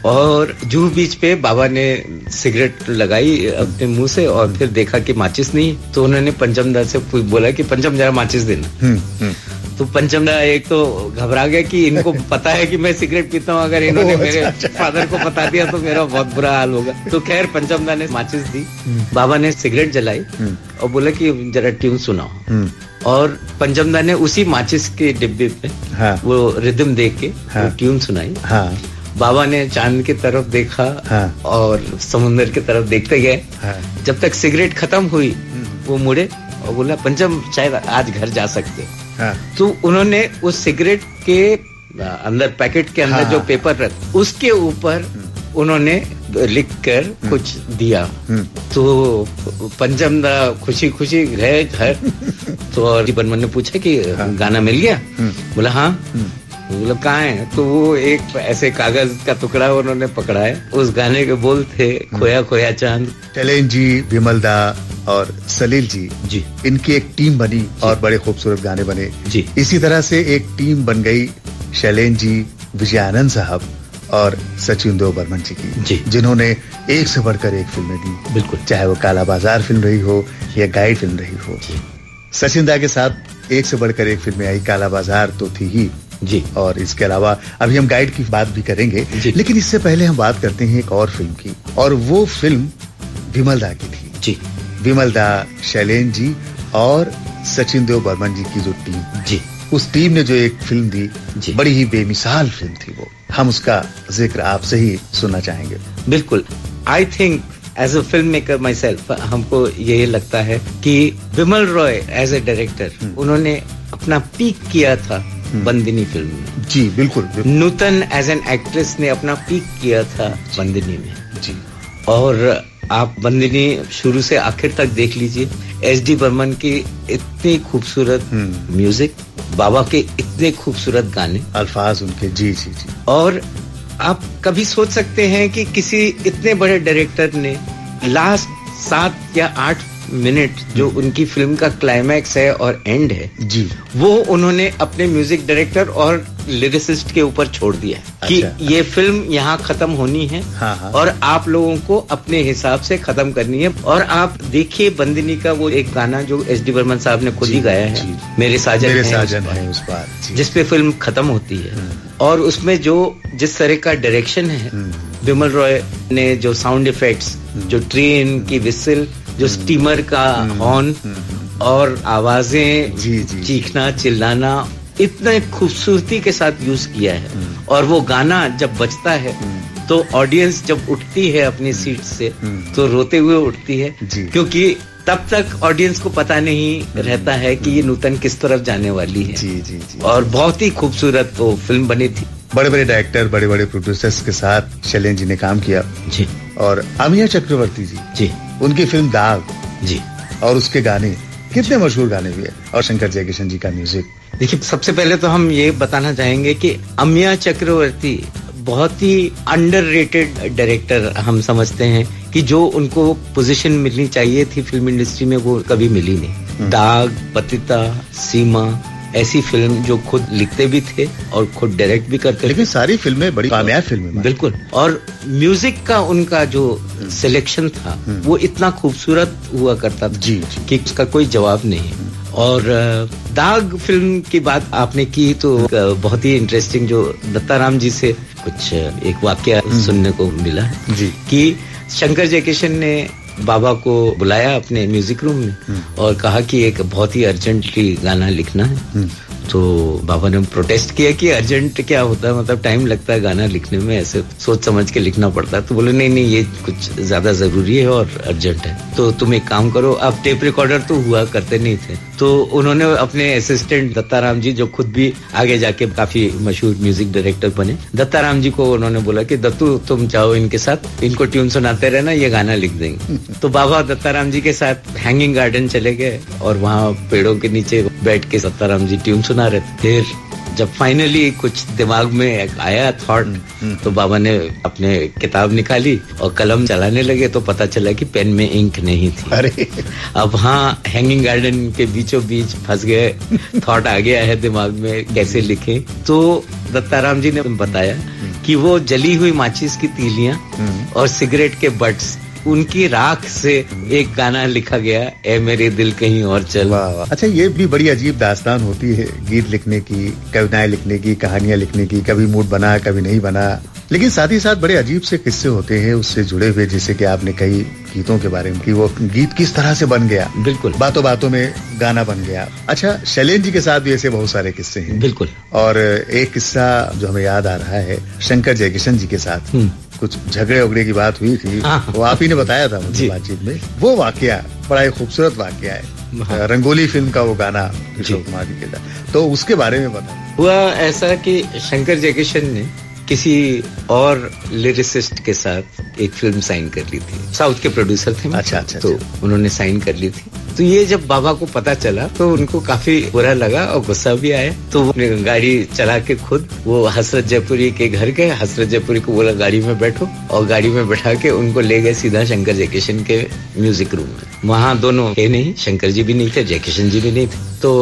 और जूह बीच पे बाबा ने सिगरेट लगाई अपने मुँह से और फिर देखा कि माचिस नहीं तो उन्होंने पंचमदा से बोला कि पंचम जरा माचिस देना हम्म, हम्म। तो पंचमदा एक तो घबरा गया कि इनको पता है कि मैं सिगरेट पीता हूँ अगर इन्होंने मेरे अच्छा, अच्छा। फादर को बता दिया तो मेरा बहुत बुरा हाल होगा तो खैर पंचमदा ने माचिस दी हम्म। बाबा ने सिगरेट जलाई और बोला कि जरा ट्यून सुनाओ और पंचमदा ने उसी माचिस के डिब्बे पे हाँ। वो रिदम देख के हाँ। ट्यून सुनाई हाँ। बाबा ने चाँद की तरफ़ देखा हाँ। और समुन्द्र की तरफ़ देखते गए हाँ। जब तक सिगरेट खत्म हुई हम्म। वो मुड़े और बोला पंचम शायद आज घर जा सकते हाँ। तो उन्होंने उस सिगरेट के अंदर पैकेट के अंदर हाँ। जो पेपर रख उसके ऊपर हम्म। उन्होंने लिख कर हम्म। कुछ दिया तो पंचम खुशी खुशी गए घर तो बर्मन ने पूछा कि हाँ। गाना मिल गया बोला हाँ मतलब कहा है? तो वो एक ऐसे कागज़ का टुकड़ा उन्होंने पकड़ा है। उस गाने के बोल थे खोया खोया चाँद। चलेन जी विमल दा और सलील जी जी। इनकी एक टीम बनी और बड़े खूबसूरत गाने बने। जी। इसी तरह से एक टीम बन गई शैलेन जी विजयानंद साहब और सचिन देव बर्मन जी की जी। जिन्होंने एक से बढ़कर एक फ़िल्में दी। बिल्कुल। चाहे वो काला बाज़ार फ़िल्म रही हो या गाइड फ़िल्म रही हो। सचिन दा के साथ एक से बढ़कर एक फ़िल्में आई काला बाज़ार तो थी ही। जी। और इसके अलावा अभी हम गाइड की बात भी करेंगे लेकिन इससे पहले हम बात करते हैं एक और फ़िल्म की और वो फ़िल्म विमल दा की थी। जी। विमल दा शैलेन जी और सचिन देव बर्मन जी की जो टीम जी। उस टीम ने जो एक फ़िल्म दी जी। बड़ी ही बेमिसाल फ़िल्म थी वो। हम उसका ज़िक्र आपसे ही सुनना चाहेंगे। बिल्कुल। I think as a film maker myself हमको यही लगता है कि Vimal Roy as a director उन्होंने अपना पीक किया था। बंदिनी फ़िल्म में। जी बिल्कुल, बिल्कुल। नूतन एज एन एक्ट्रेस ने अपना पीक किया था बंदिनी में। जी। और आप बंदिनी शुरू से आखिर तक देख लीजिए एस डी बर्मन की इतनी खूबसूरत हम्म। म्यूज़िक बाबा के इतने खूबसूरत गाने। अल्फाज उनके जी जी जी। और आप कभी सोच सकते हैं कि किसी इतने बड़े डायरेक्टर ने लास्ट सात या आठ मिनट जो हम्म। उनकी फ़िल्म का क्लाइमैक्स है और एंड है जी वो उन्होंने अपने म्यूज़िक डायरेक्टर और लिरिसिस्ट के ऊपर छोड़ दिया अच्छा, कि अच्छा। ये फ़िल्म यहाँ खत्म होनी है हाँ, हाँ. और आप लोगों को अपने हिसाब से खत्म करनी है और आप देखिए बंदिनी का वो एक गाना जो एस डी बर्मन साहब ने खुद ही गाया है मेरे साजन मेरे साजन है उस बार जिसपे फ़िल्म खत्म होती है हम्म। और उसमें जो जिस तरह का डायरेक्शन है हम्म। विमल रॉय ने जो साउंड इफेक्ट्स जो ट्रेन की विसिल जो स्टीमर का हॉर्न और आवाज़ें जी जी चीखना चिल्लाना इतने खूबसूरती के साथ यूज़ किया है। और वो गाना जब बजता है तो ऑडियंस जब उठती है अपनी सीट से तो रोते हुए उठती है। क्योंकि तब तक ऑडियंस को पता नहीं रहता है कि ये नूतन किस तरफ़ जाने वाली है। जी जी जी और बहुत ही खूबसूरत वो फ़िल्म बनी थी। बड़े बड़े डायरेक्टर बड़े बड़े प्रोड्यूसर्स के साथ शैलेन जी ने काम किया। जी। और अमिया चक्रवर्ती जी। जी। उनकी फ़िल्म दाग जी। और उसके गाने कितने मशहूर गाने हुए और शंकर जयकिशन जी का म्यूज़िक देखिए सबसे पहले तो हम ये बताना चाहेंगे कि अमिया चक्रवर्ती बहुत ही अंडर डायरेक्टर हम समझते हैं कि जो उनको पोजीशन मिलनी चाहिए थी फ़िल्म इंडस्ट्री में वो कभी मिली नहीं। हम्म। दाग पतिता सीमा ऐसी फ़िल्म जो खुद लिखते भी थे और खुद डायरेक्ट भी करते लेकिन सारी फ़िल्में बड़ी कामयाब फ़िल्में बिल्कुल। और म्यूज़िक का उनका जो सिलेक्शन था हम्म। वो इतना खूबसूरत हुआ करता था जी, जी। कि उसका कोई जवाब नहीं और दाग फ़िल्म की बात आपने की तो बहुत ही इंटरेस्टिंग जो दत्ताराम जी से कुछ एक वाक्य हम्म। सुनने को मिला जी। कि शंकर जयकिशन ने बाबा को बुलाया अपने म्यूज़िक रूम में हम्म। और कहा कि एक बहुत ही अर्जेंटली गाना लिखना है। हम्म। तो बाबा ने प्रोटेस्ट किया कि अर्जेंट क्या होता है? मतलब टाइम लगता है गाना लिखने में ऐसे सोच समझ के लिखना पड़ता है। तो बोले नहीं नहीं ये कुछ ज़्यादा ज़रूरी है और अर्जेंट है। तो तुम एक काम करो अब टेप रिकॉर्डर तो हुआ करते नहीं थे। तो उन्होंने अपने असिस्टेंट दत्ताराम जी जो खुद भी आगे जाके काफ़ी मशहूर म्यूज़िक डायरेक्टर बने दत्ताराम जी को उन्होंने बोला कि दत्तू तुम चाहो इनके साथ इनको ट्यून सुनाते रहना ये गाना लिख देंगे. तो बाबा दत्ताराम जी के साथ हैंगिंग गार्डन चले गए और वहाँ पेड़ों के नीचे बैठ के दत्ताराम जी ट्यून सुना रहे थे। फिर जब फाइनली कुछ दिमाग में आया थॉट हम्म, हम्म। तो बाबा ने अपने किताब निकाली और कलम चलाने लगे तो पता चला कि पेन में इंक नहीं थी। अरे। अब हाँ हैंगिंग गार्डन के बीचों बीच फंस गए। थॉट आ गया है दिमाग में कैसे लिखे। तो दत्ताराम जी ने बताया हम्म। कि वो जली हुई माचिस की तीलियाँ और सिगरेट के बट्स उनकी राख से एक गाना लिखा गया ए मेरे दिल कहीं और चल। वाह वाह। अच्छा ये भी बड़ी अजीब दास्तान होती है गीत लिखने की कविताएँ लिखने की कहानियाँ लिखने की कभी मूड बना कभी नहीं बना। लेकिन साथ ही साथ बड़े अजीब से किस्से होते हैं उससे जुड़े हुए जैसे कि आपने कई गीतों के बारे में कि वो गीत किस तरह से बन गया। बिल्कुल। बातों बातों में गाना बन गया। अच्छा शैलेन जी के साथ भी ऐसे बहुत सारे किस्से हैं। बिल्कुल। और एक किस्सा जो हमें याद आ रहा है शंकर जयकिशन जी के सात हम्म। कुछ झगड़े उगड़े की बात हुई थी हाँ। वो आप ही ने बताया था मुझे बातचीत में। वो वाक्य बड़ा ही खूबसूरत वाक्य है। हाँ। रंगोली फ़िल्म का वो गाना किशोर कुमार जी के तो उसके बारे में बता हुआ ऐसा कि शंकर जयकिशन ने किसी और लिरिसिस्ट के साथ एक फ़िल्म साइन कर ली थी। साउथ के प्रोड्यूसर थे अच्छा अच्छा तो अच्छा। उन्होंने साइन कर ली थी। तो ये जब बाबा को पता चला तो उनको काफ़ी बुरा लगा और गुस्सा भी आया। तो गाड़ी चला के खुद वो हसरत जयपुरी के घर गए। हसरत जयपुरी को बोला गाड़ी में बैठो। और गाड़ी में बैठा के उनको ले गए सीधा शंकर जयकिशन के म्यूज़िक रूम में। वहाँ दोनों थे नहीं शंकर जी भी नहीं थे जयकिशन जी भी नहीं थे। तो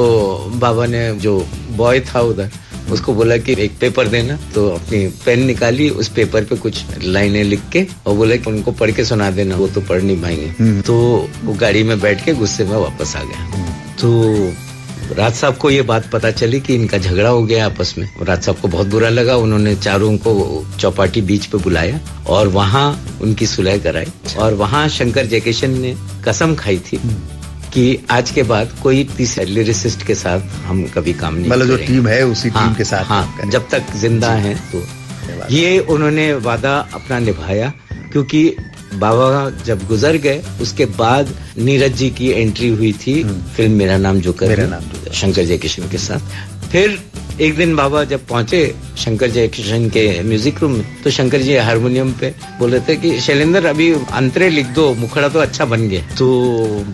बाबा ने जो बॉय था उधर उसको बोला कि एक पेपर देना तो अपनी पेन निकाली उस पेपर पे कुछ लाइनें लिख के और बोला कि उनको पढ़ के सुना देना वो तो पढ़ नहीं पाएँगे हम्म। तो वो गाड़ी में बैठ के गुस्से में वापस आ गया हम्म। तो राज साहब को ये बात पता चली कि इनका झगड़ा हो गया आपस में राज साहब को बहुत बुरा लगा उन्होंने चारों को चौपाटी बीच पे बुलाया और वहाँ उनकी सुलह कराई और वहाँ शंकर जयकिशन ने कसम खाई थी हम्म। कि आज के बाद कोई तीसरे लिरिसिस्ट के साथ हम कभी काम नहीं मतलब जो टीम है उसी हाँ, टीम के साथ हाँ, जब तक ज़िंदा है तो। ये उन्होंने वादा अपना निभाया क्योंकि बाबा जब गुजर गए उसके बाद नीरज जी की एंट्री हुई थी हम्म। फ़िल्म मेरा नाम जो कर मेरा नाम शंकर जय किशन के साथ। फिर एक दिन बाबा जब पहुँचे शंकर जयकिशन के म्यूज़िक रूम में तो शंकर जी हारमोनियम पे बोले थे कि शैलेंद्र अभी अंतरे लिख दो मुखड़ा तो अच्छा बन गया। तो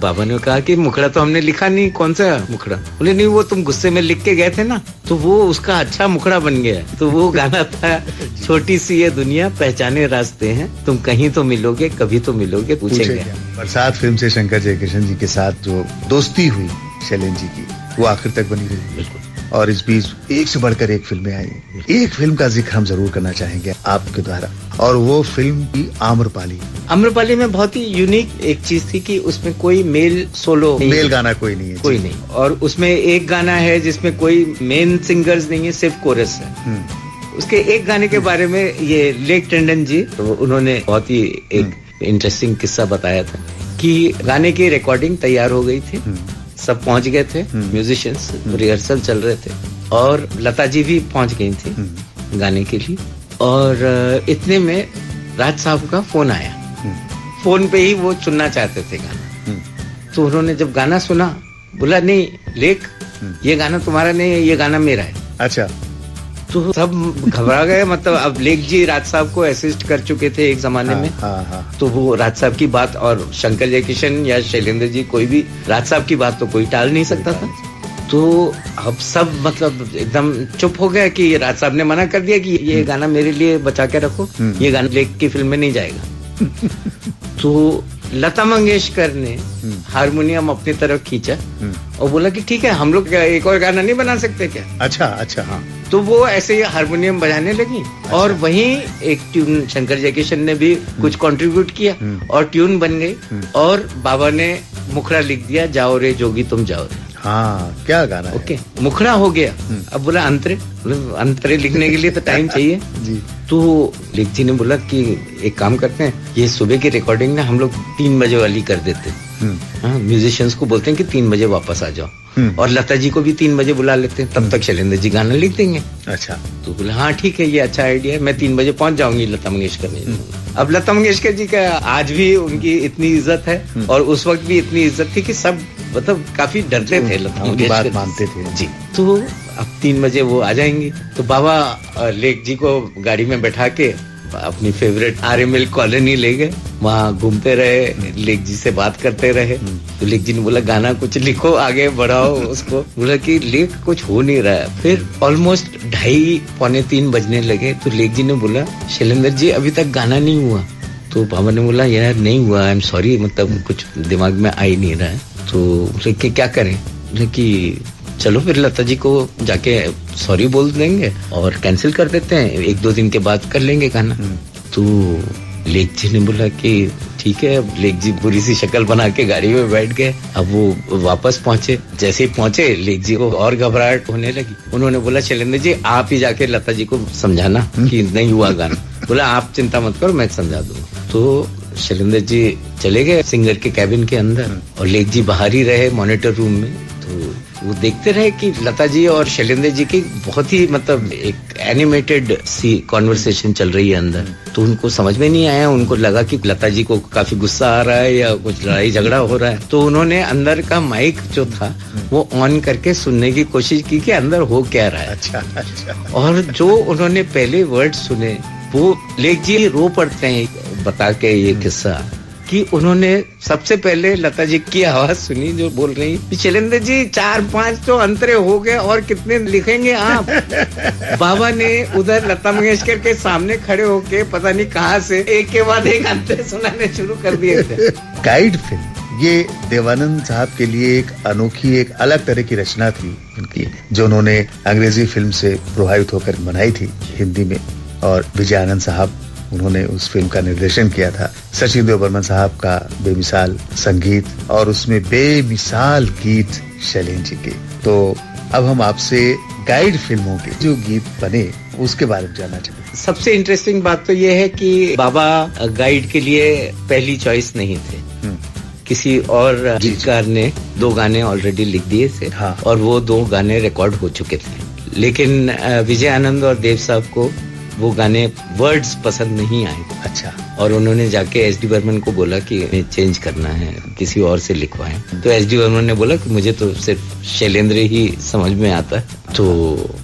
बाबा ने कहा कि मुखड़ा तो हमने लिखा नहीं कौन सा मुखड़ा? बोले नहीं वो तुम गुस्से में लिख के गए थे ना तो वो उसका अच्छा मुखड़ा बन गया तो वो गाना था छोटी सी ये दुनिया पहचाने रास्ते हैं तुम कहीं तो मिलोगे कभी तो मिलोगे पूछेंगे बरसात फ़िल्म से शंकर जय जयकिशन जी के साथ जो दोस्ती हुई शैलेंद्र जी की वो आखिर तक बनी रही। बिल्कुल। और इस बीच एक से बढ़कर एक फ़िल्में आई। एक फ़िल्म का ज़िक्र हम ज़रूर करना चाहेंगे आपके द्वारा। और वो फ़िल्म थी आम्रपाली। आम्रपाली में बहुत ही यूनिक एक चीज़ थी कि उसमें कोई मेल सोलो मेल गाना कोई नहीं है कोई नहीं। और उसमें एक गाना है जिसमें कोई मेन सिंगर्स नहीं है सिर्फ़ कोरस है। हम्म। उसके एक गाने के बारे में ये लेक टंडन जी तो उन्होंने बहुत ही एक इंटरेस्टिंग हम्म। किस्सा बताया था कि गाने की रिकॉर्डिंग तैयार हो गई थी। हम्म। सब पहुँच गए थे म्यूजिशियंस हम्म। रिहर्सल चल रहे थे। और लता जी भी पहुँच गई थी हम्म। गाने के लिए। और इतने में राज साहब का फ़ोन आया। हम्म। फ़ोन पे ही वो चुनना चाहते थे गाना। तो उन्होंने जब गाना सुना बोला नहीं लेख ये गाना तुम्हारा नहीं है ये गाना मेरा है। अच्छा। तो सब घबरा गए मतलब अब लेख जी राज साहब को असिस्ट कर चुके थे एक जमाने हाँ, में हाँ, हाँ. तो वो राज साहब की बात और शंकर जय किशन या शैलेंद्र जी कोई भी राज साहब की बात तो कोई टाल नहीं सकता था तो अब सब मतलब एकदम चुप हो गया कि राज साहब ने मना कर दिया कि ये हम्म। गाना मेरे लिए बचा के रखो हम्म। ये गाना लेख की फ़िल्म में नहीं जाएगा तो लता मंगेशकर ने हम्म। हारमोनियम अपनी तरफ़ खींचा हम्म। और बोला कि ठीक है हम लोग एक और गाना नहीं बना सकते क्या अच्छा अच्छा हाँ तो वो ऐसे ही हारमोनियम बजाने लगी अच्छा। और वहीं एक ट्यून शंकर जयकिशन ने भी हम्म। कुछ कंट्रीब्यूट किया और ट्यून बन गई और बाबा ने मुखरा लिख दिया जाओ रे जोगी तुम जाओ रे हाँ क्या गाना ओके okay. मुखड़ा हो गया। अब बोला अंतरे अंतरे लिखने के लिए तो टाइम चाहिए। जी। तो लिखती ने बोला कि एक काम करते हैं ये सुबह की रिकॉर्डिंग ना हम लोग तीन बजे वाली कर देते हैं। म्यूजिशियंस हम्म। हाँ, को बोलते हैं कि तीन बजे वापस आ जाओ। हम्म। और लता जी को भी तीन बजे बुला लेते हैं तब हम्म। तक शैलेंद्र जी गाना लिख देंगे। अच्छा। तो बोले हाँ ठीक है ये अच्छा आइडिया है मैं तीन बजे पहुँच जाऊँगी लता मंगेशकर में अब लता मंगेशकर जी का आज भी उनकी इतनी इज़्ज़त है और उस वक्त भी इतनी इज़्ज़त थी कि सब मतलब काफ़ी डरते थे लता मंगेशकर। मानते थे। जी। तो अब तीन बजे वो आ जाएँगी। तो बाबा लेख जी को गाड़ी में बैठा के अपनी फेवरेट आर एम कॉलोनी ले गए। वहाँ घूमते रहे, लेक जी से बात करते रहे। तो लेक जी ने बोला, गाना कुछ लिखो, आगे बढ़ाओ उसको। बोला कि लेक कुछ हो नहीं रहा है। फिर ऑलमोस्ट ढाई, पौने तीन बजने लगे। तो लेक जी ने बोला, शैलेंद्र जी, अभी तक गाना नहीं हुआ। तो बाबा ने बोला, यार, नहीं हुआ। आई एम सॉरी मतलब कुछ दिमाग में आ ही नहीं रहा है। तो क्या करें? बोले कि चलो फिर लता जी को जाके सॉरी बोल देंगे और कैंसिल कर देते हैं। एक दो दिन के बाद कर लेंगे गाना हम्म। तो लेक जी ने बोला कि ठीक है अब लेक जी बुरी सी शक्ल बना के गाड़ी में बैठ गए। अब वो वापस पहुँचे। जैसे ही पहुँचे लेक जी को और घबराहट होने लगी। उन्होंने बोला शैलेंद्र जी आप ही जाके लता जी को समझाना हम्म। कि नहीं हुआ गाना। बोला आप चिंता मत करो मैं समझा दूँगा। तो शैलेंद्र जी चले गए सिंगर के कैबिन के अंदर और लेक जी बाहर ही रहे मॉनिटर रूम में। वो देखते रहे कि लता जी और शैलेंद्र जी की बहुत ही मतलब एक एनिमेटेड सी कॉन्वर्सेशन चल रही है अंदर। तो उनको समझ में नहीं आया उनको लगा कि लता जी को काफ़ी गुस्सा आ रहा है या कुछ लड़ाई झगड़ा हो रहा है। तो उन्होंने अंदर का माइक जो था वो ऑन करके सुनने की कोशिश की कि अंदर हो क्या रहा है। अच्छा, अच्छा। और जो उन्होंने पहले वर्ड सुने वो लेख जी रो पड़ते हैं बता के ये किस्सा। कि उन्होंने सबसे पहले लता जी की आवाज़ सुनी जो बोल रही शैलेंद्र जी चार पाँच तो अंतरे हो गए और कितने लिखेंगे आप? बाबा ने उधर लता मंगेशकर के सामने खड़े होके पता नहीं कहाँ से एक के बाद एक अंतरे सुनाने शुरू कर दिए थे। गाइड फ़िल्म ये देवानंद साहब के लिए एक अनोखी एक अलग तरह की रचना थी उनकी जो उन्होंने अंग्रेज़ी फ़िल्म से प्रभावित होकर बनाई थी हिंदी में और विजय आनंद साहब उन्होंने उस फ़िल्म का निर्देशन किया था। सचिन देव बर्मन साहब का बेमिसाल संगीत और उसमें बेमिसाल गीत शैलेन जी के। तो अब हम आपसे गाइड फ़िल्मों के जो गीत बने उसके बारे में जानना चाहते सबसे इंटरेस्टिंग बात तो ये है कि बाबा गाइड के लिए पहली चॉइस नहीं थे। हम्म। किसी और गीतकार ने दो गाने ऑलरेडी लिख दिए थे हाँ। और वो दो गाने रिकॉर्ड हो चुके थे। लेकिन विजय आनंद और देव साहब को वो गाने वर्ड्स पसंद नहीं आए। अच्छा। और उन्होंने जाके एस डी बर्मन को बोला कि चेंज करना है किसी और से लिखवाएँ। तो एस डी बर्मन ने बोला कि मुझे तो सिर्फ़ शैलेंद्र ही समझ में आता है। तो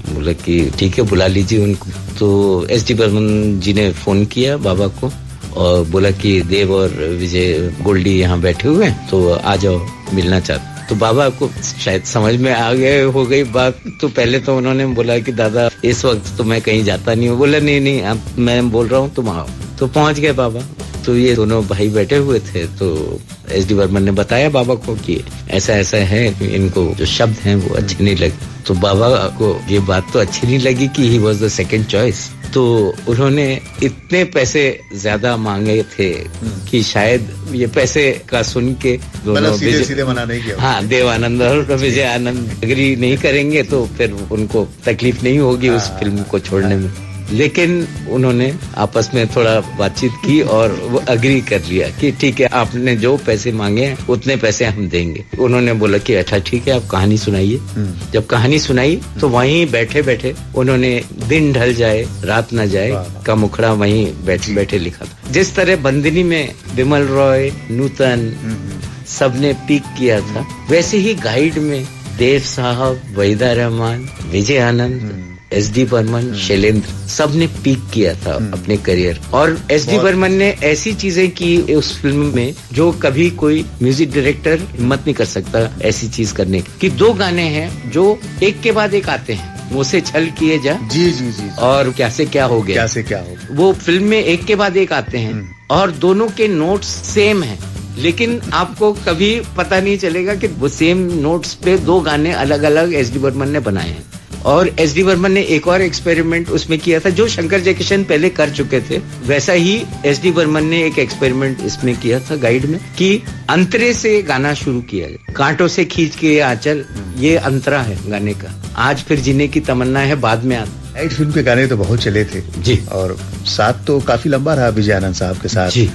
बोला कि ठीक है बुला लीजिए उनको। तो एस डी बर्मन जी ने फ़ोन किया बाबा को और बोला कि देव और विजय गोल्डी यहाँ बैठे हुए हैं तो आ जाओ मिलना चाहते तो बाबा को शायद समझ में आ गए हो गई बात। तो पहले तो उन्होंने बोला कि, दादा, इस वक्त तो मैं कहीं जाता नहीं हूँ। बोला, नहीं नहीं अब मैं बोल रहा हूँ, तुम आओ। तो पहुँच गए बाबा। तो ये दोनों भाई बैठे हुए थे। तो एस डी वर्मन ने बताया बाबा को कि ऐसा ऐसा है, इनको जो शब्द हैं वो अच्छे नहीं लगे। तो बाबा को ये बात तो अच्छी नहीं लगी कि he was the second choice तो उन्होंने इतने पैसे ज़्यादा मांगे थे हम्म। कि शायद ये पैसे का सुन के दोनों मतलब सीधे सीधे मना नहीं किया हाँ देवानंद और विजय आनंद अग्री नहीं करेंगे तो फिर उनको तकलीफ़ नहीं होगी उस हाँ। फ़िल्म को छोड़ने में लेकिन उन्होंने आपस में थोड़ा बातचीत की और वो अग्री कर लिया कि ठीक है आपने जो पैसे मांगे हैं उतने पैसे हम देंगे उन्होंने बोला कि अच्छा ठीक है आप कहानी सुनाइए हम्म। जब कहानी सुनाई तो वहीं बैठे बैठे उन्होंने दिन ढल जाए रात न जाए का मुखड़ा वहीं बैठे बैठे लिखा था जिस तरह बंदिनी में विमल रॉय नूतन हम्म। सबने पीक किया था वैसे ही गाइड में देव साहब वहीदा रहमान विजय आनंद हम्म। S D Burman. शैलेंद्र सबने पीक किया था हम्म। अपने करियर और एस डी बर्मन ने ऐसी चीज़ें की उस फ़िल्म में जो कभी कोई म्यूज़िक डायरेक्टर हिम्मत नहीं कर सकता ऐसी चीज़ करने की। कि दो गाने हैं जो एक के बाद एक आते हैं। मुझसे छल किए जा। जी जी जी और क्या से क्या हो गया। क्या से क्या हो गया। वो फ़िल्म में एक के बाद एक आते हैं। हम्म। और दोनों के नोट्स सेम हैं। लेकिन आपको कभी पता नहीं चलेगा कि वो सेम नोट्स पे दो गाने अलग अलग एस डी बर्मन ने बनाए हैं। और एस डी वर्मन ने एक और एक्सपेरिमेंट उसमें किया था जो शंकर जयकिशन पहले कर चुके थे। वैसा ही एस डी वर्मन ने एक एक्सपेरिमेंट इसमें किया था गाइड में कि अंतरे से गाना शुरू किया जाए कांटों से खींच के आंचल ये अंतरा है गाने का। आज फिर जीने की तमन्ना है बाद में आता नाइट फ़िल्म के गाने तो बहुत चले थे। जी। और साथ तो काफ़ी लंबा रहा विजय आनंद साहब के साथ जी।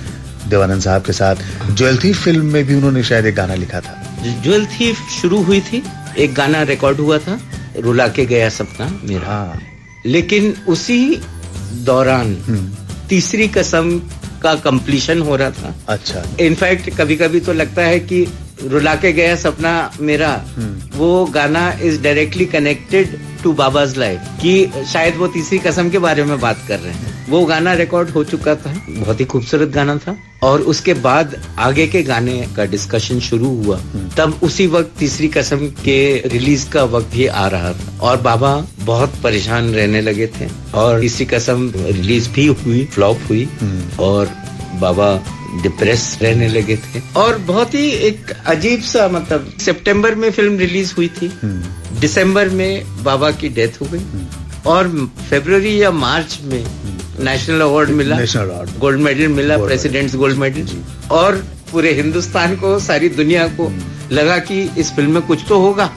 देवानंद साहब के साथ। ज्वेल थी फ़िल्म में भी उन्होंने शायद एक गाना लिखा था। ज्वेल थी शुरू हुई थी एक गाना रिकॉर्ड हुआ था। रुला के गया सपना मेरा हाँ। लेकिन उसी दौरान हम्म। तीसरी कसम का कंप्लीशन हो रहा था अच्छा इनफैक्ट कभी कभी तो लगता है कि रुला के गया सपना मेरा हम्म। वो गाना is directly connected to Baba's life कि शायद वो तीसरी कसम के बारे में बात कर रहे हैं। वो गाना रिकॉर्ड हो चुका था, बहुत ही खूबसूरत गाना था, और उसके बाद आगे के गाने का डिस्कशन शुरू हुआ। तब उसी वक्त तीसरी कसम के रिलीज़ का वक्त भी आ रहा था, और बाबा बहुत परेशान रहने लगे थे, और तीसरी कसम रिलीज़ भी हुई फ्लॉप हुई, और बाबा डिप्रेस रहने लगे थे। और बहुत ही एक अजीब सा मतलब सितंबर में फ़िल्म रिलीज़ हुई थी। दिसंबर में बाबा की डेथ हो गई और फरवरी या मार्च में नेशनल अवार्ड मिला नेशनल अवार्ड। गोल्ड मेडल मिला प्रेसिडेंट्स गोल्ड मेडल। और पूरे हिंदुस्तान को सारी दुनिया को हम्म। लगा कि इस फ़िल्म में कुछ तो होगा।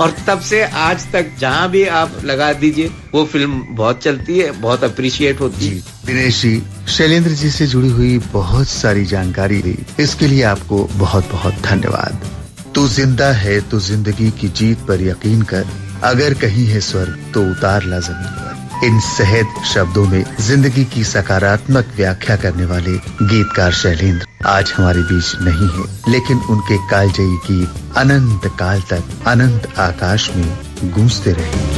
और तब से आज तक जहाँ भी आप लगा दीजिए वो फ़िल्म बहुत चलती है बहुत अप्रिशिएट होती है। दिनेश जी शैलेंद्र जी से जुड़ी हुई बहुत सारी जानकारी दी इसके लिए आपको बहुत बहुत धन्यवाद। तू ज़िंदा है तो ज़िंदगी की जीत पर यकीन कर। अगर कहीं है स्वर्ग तो उतार ला ज़मीन पर। इन सहज शब्दों में ज़िंदगी की सकारात्मक व्याख्या करने वाले गीतकार शैलेंद्र आज हमारे बीच नहीं है, लेकिन उनके कालजयी गीत अनंत काल तक, अनंत आकाश में गूंजते रहेंगे।